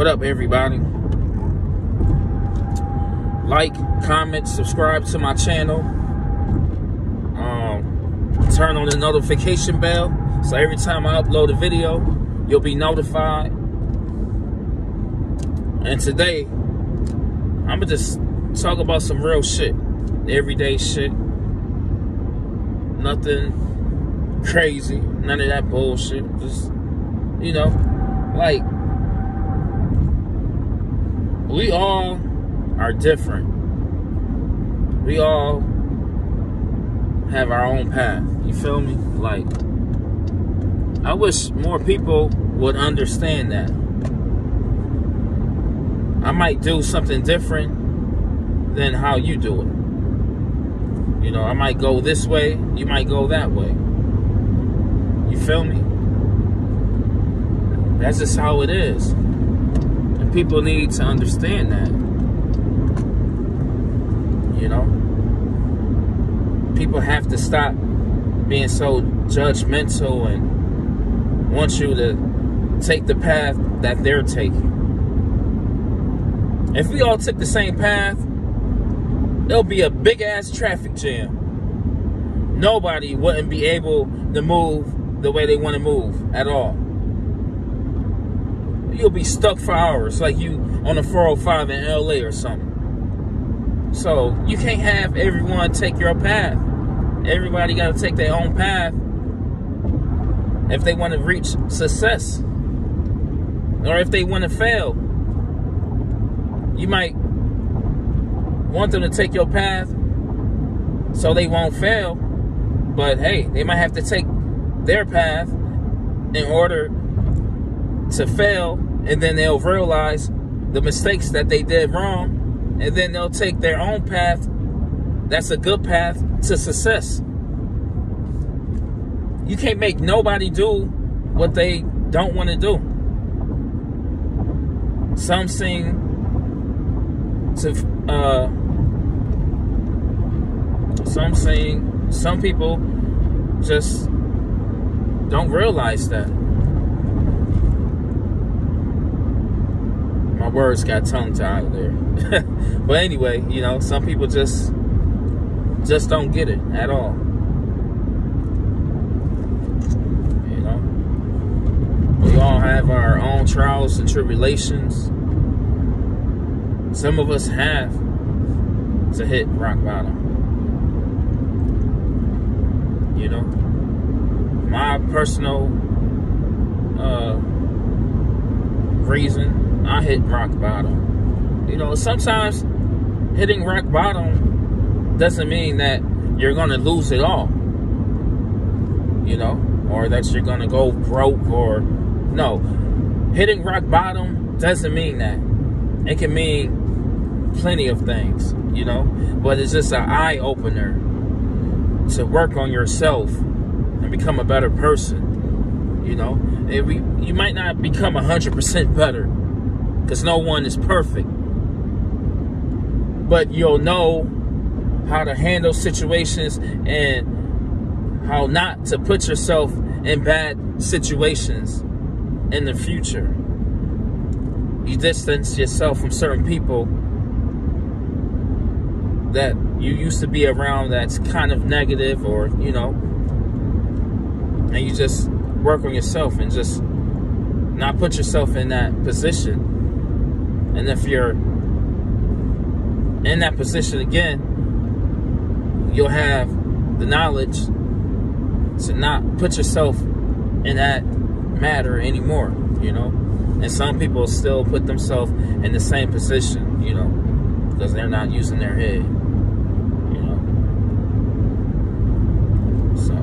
What up, everybody? Like, comment, subscribe to my channel. Um, turn on the notification bell so every time I upload a video, you'll be notified. And today, I'm gonna just talk about some real shit, everyday shit. Nothing crazy, none of that bullshit. Just, you know, like we all are different. We all have our own path. You feel me? Like, I wish more people would understand that. I might do something different than how you do it. You know, I might go this way, you might go that way. You feel me? That's just how it is people need to understand that. You know? People have to stop being so judgmental and want you to take the path that they're taking. If we all took the same path, there'll be a big ass traffic jam. Nobody wouldn't be able to move the way they want to move at all you'll be stuck for hours like you on a 405 in LA or something. So you can't have everyone take your path. Everybody got to take their own path if they want to reach success or if they want to fail. You might want them to take your path so they won't fail, but hey, they might have to take their path in order to fail and then they'll realize the mistakes that they did wrong and then they'll take their own path that's a good path to success. You can't make nobody do what they don't want to do. Some seem to uh some saying some people just don't realize that words got tongue tied there. but anyway, you know, some people just just don't get it at all. You know, we all have our own trials and tribulations. Some of us have to hit rock bottom. You know, my personal uh, reason I hit rock bottom. You know, sometimes hitting rock bottom doesn't mean that you're going to lose it all. You know, or that you're going to go broke or no. Hitting rock bottom doesn't mean that. It can mean plenty of things, you know, but it's just an eye opener to work on yourself and become a better person. You know, we, you might not become 100% better, because no one is perfect. But you'll know how to handle situations and how not to put yourself in bad situations in the future. You distance yourself from certain people that you used to be around that's kind of negative or, you know, and you just work on yourself and just not put yourself in that position and if you're in that position again, you'll have the knowledge to not put yourself in that matter anymore, you know? And some people still put themselves in the same position, you know, because they're not using their head, you know? So,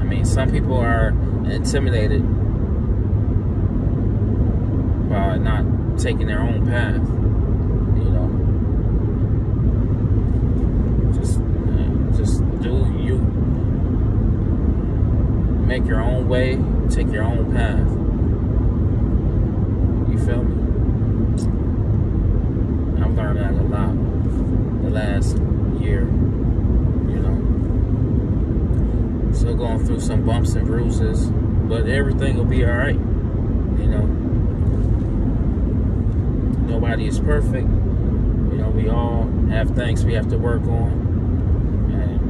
I mean, some people are intimidated by not taking their own path. You know, just uh, just do you. Make your own way. Take your own path. You feel me? I've learned that a lot the last year. You know, still going through some bumps and bruises, but everything will be all right. You know nobody is perfect. You know, we all have things we have to work on. And,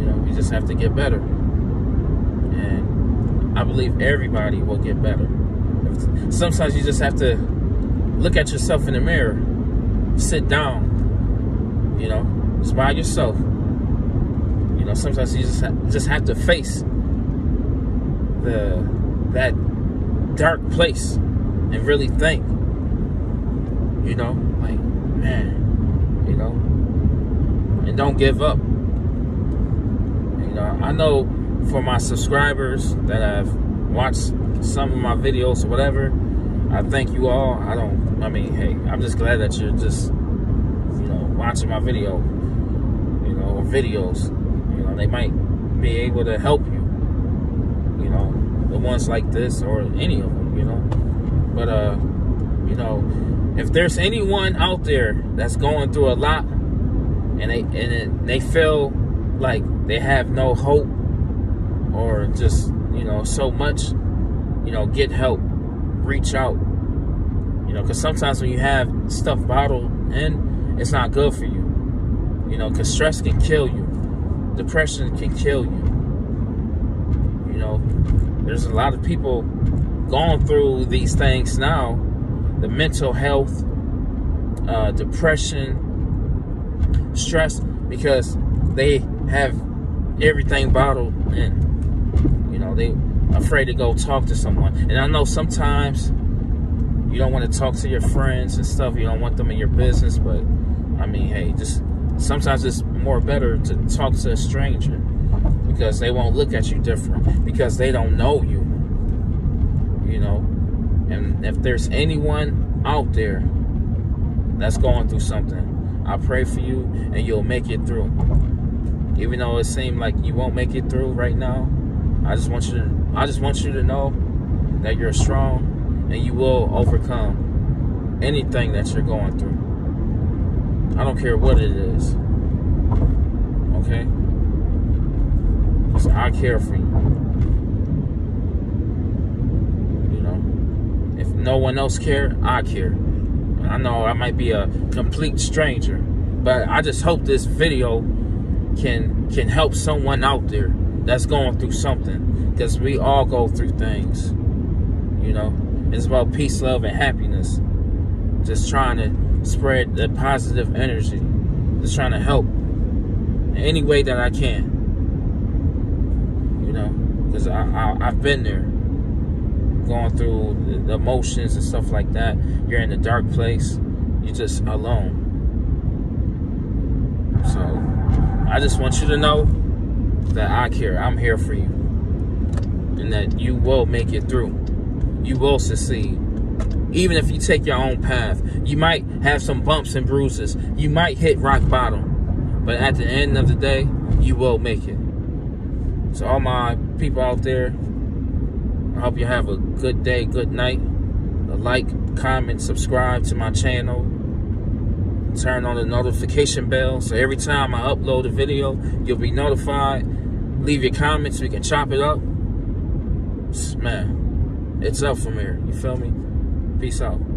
you know, we just have to get better. And I believe everybody will get better. Sometimes you just have to look at yourself in the mirror, sit down, you know, just by yourself. You know, sometimes you just have, just have to face the that dark place and really think. You know, like, man, you know, and don't give up. You know, I know for my subscribers that have watched some of my videos or whatever, I thank you all. I don't, I mean, hey, I'm just glad that you're just, you know, watching my video, you know, or videos. You know, they might be able to help you, you know, the ones like this or any of them, you know. But, uh, you know, if there's anyone out there that's going through a lot and they and it, they feel like they have no hope or just you know so much you know get help reach out. You know because sometimes when you have stuff bottled in it's not good for you. You know because stress can kill you. Depression can kill you. You know there's a lot of people going through these things now the mental health, uh, depression, stress, because they have everything bottled and You know, they afraid to go talk to someone. And I know sometimes you don't want to talk to your friends and stuff. You don't want them in your business, but I mean, hey, just sometimes it's more better to talk to a stranger because they won't look at you different because they don't know you. You know, and if there's anyone out there that's going through something, I pray for you and you'll make it through. Even though it seems like you won't make it through right now, I just want you to I just want you to know that you're strong and you will overcome anything that you're going through. I don't care what it is. Okay? So I care for you. No one else care, I care. I know I might be a complete stranger, but I just hope this video can can help someone out there that's going through something because we all go through things. You know, it's about peace, love, and happiness. Just trying to spread the positive energy. Just trying to help any way that I can. You know, because I, I I've been there going through the emotions and stuff like that. You're in a dark place. You're just alone. So I just want you to know that I care. I'm here for you. And that you will make it through. You will succeed. Even if you take your own path, you might have some bumps and bruises. You might hit rock bottom. But at the end of the day, you will make it. So all my people out there, hope you have a good day, good night. Like, comment, subscribe to my channel. Turn on the notification bell so every time I upload a video, you'll be notified. Leave your comments, we can chop it up. Man, it's up from here. You feel me? Peace out.